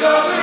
the